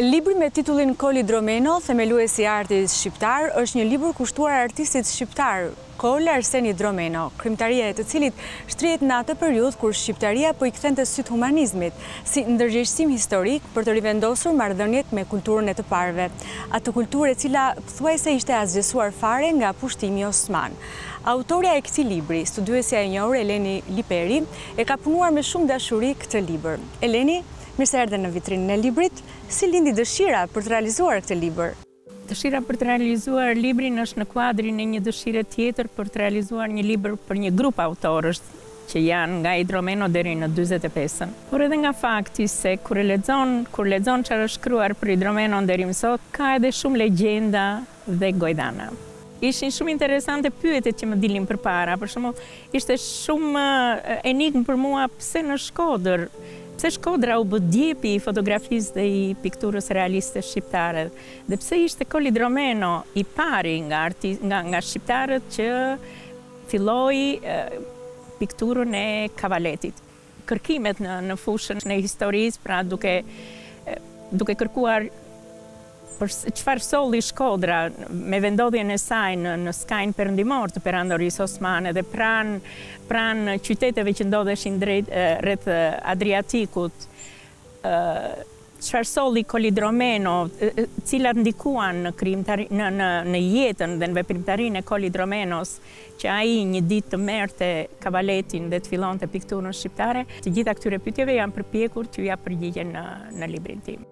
Libri me titullin Kol Idromeno, themeluesi i artit shqiptar, është një libër kushtuar artistit shqiptar, Kol Arsen Idromeno, krijimtaria e të cilit shtrihet në atë periudhë kur shqiptaria po i kthente sytë humanizmit, si ndërgjegjësim historik për të rivendosur marrëdhëniet me kulturën e të parëve, atë kulturë e cila pothuajse ishte asgjësuar fare nga pushtimi osman. Autorja e këtij libri, studiuesja e njohur Eleni Laperi, e ka punuar me shumë dashuri këtë libër. Eleni, mirë se erdhe në Vitrinën e Librit. Si lindi dëshira për të realizuar këtë libër? Dëshira për të realizuar librin është në kuadrin e një dëshire tjetër për të realizuar një libër për një grup autorësh që janë nga Idromeno deri në dyzet e pesën, por edhe nga fakti se kur e lexon, kur lexon çfarë është shkruar për Idromenon deri më sot, ka edhe shumë legjenda dhe gojdhana. Ishin shumë interesante pyetjet që më dilnin përpara. Për shembull, ishte shumë enigmë për mua pse në Shkodër, pse Shkodra u bë djepi i fotografisë dhe i pikturës realiste shqiptare dhe pse ishte Kol Idromeno i pari nga nga nga shqiptarët që filloi pikturën e kavaletit. kërkimet në në fushën e historisë, pra duke duke kërkuar për çfarë solli Shkodra me vendodhjen e saj në në skajin perëndimor të Perandorisë Osmane dhe pranë pranë qyteteve që ndodheshin drejt rreth Adriatikut. çfarë solli Kol Idromeno, cilat ndikuan në, në, në, në jetën dhe në veprimtarinë e Kol Idromenos, që ai një ditë të merrte kavaletin dhe të fillonte pikturën shqiptare, të gjitha këtyre pyetjeve jam përpjekur t'u jap përgjigje në, në librin tim.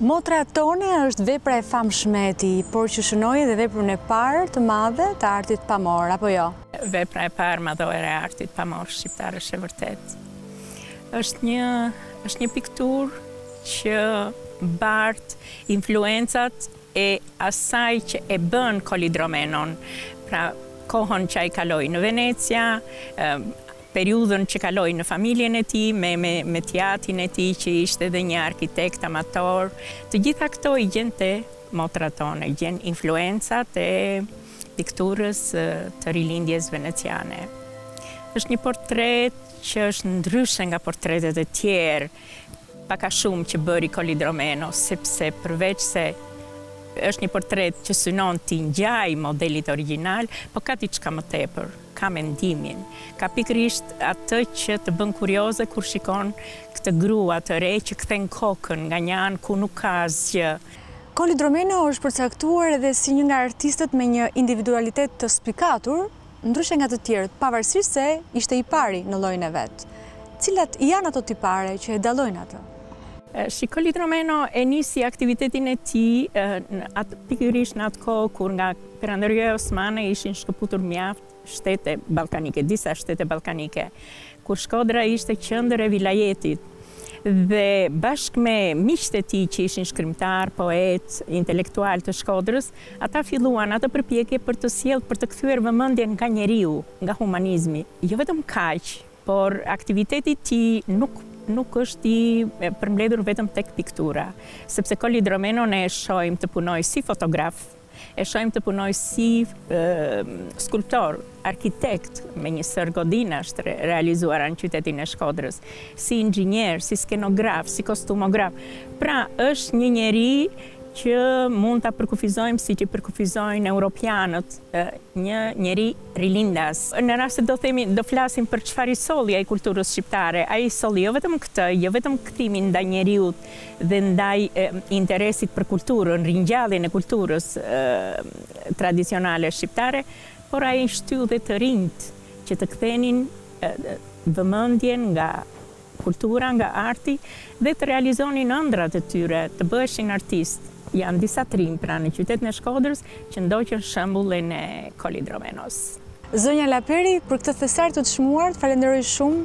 Motra Tone është vepra e famshme e tij, por që shënoi edhe veprën e parë të madhe të artit pamor, apo jo? Vepra e parë madhore e artit pamor shqiptar është e vërtetë. Është një është një pikturë që bart influencat e asaj që e bën Kol Idromenon, pra kohën që ai kaloi në Venecia, periudhën që kaloi në familjen e tij me me me të atin e tij që ishte edhe një arkitekt amator. Të gjitha këto i gjen te Motra Tone, gjen influencat e pikturës të rilindjes veneciane. Është një portret që është ndryshe nga portretet e tjerë pak a shumë që bëri Kol Idromeno, sepse përveç se është një portret që synon t'i ngjajë modelit origjinal, po ka diçka më tepër, ka mendimin, ka pikërisht atë që të bën kurioze kur shikon këtë grua të re që kthen kokën nga një anë ku nuk ka asgjë. Kol Idromeno është përcaktuar edhe si një nga artistët me një individualitet të spikatur, ndryshe nga të tjerët, pavarësisht se ishte i pari në llojin e vet, cilat janë ato tipare që e dallojnë atë? Shiko, Kol Idromeno e nisi aktivitetin e tij atë pikërisht në atë kohë kur nga Perandoria Osmane ishin shkëputur mjaft shtete ballkanike, disa shtete ballkanike. kur Shkodra ishte qendër e vilajetit dhe bashkë me miqtë e tij që ishin shkrimtarë, poetë, intelektualë të Shkodrës, ata filluan atë përpjekje për të sjellë, për të kthyer vëmendjen nga njeriu, nga humanizmi. Jo vetëm kaq, por aktiviteti i tij nuk nuk është i përmbledhur vetëm tek piktura, sepse Kol Idromenon e shohim të punojë si fotograf, E shohim të punojë si skulptor, arkitekt me një sërë godinash të realizuara në qytetin e Shkodrës, si inxhinier, si skenograf, si kostumograf. Pra, është një njeri që mund ta përkufizojmë siç i përkufizojnë europianët, një njeri rilindas. Në rast se do themi, do flasim për çfarë i solli ai kulturës shqiptare. Ai i solli jo vetëm këtë, jo vetëm kthimin ndaj njeriut dhe ndaj interesit për kulturën, ringjalljen e kulturës tradicionale shqiptare, por ai shtyu dhe të rinjtë që të kthenin vëmendjen nga kultura, nga arti dhe të realizonin ëndrrat e tyre, të bëheshin artistë. Janë disa të rinj pra në qytetin e Shkodrës që ndoqën shembullin e Kol Idromenos. Zonja Laperi, për këtë thesar të çmuar, të falenderoj shumë.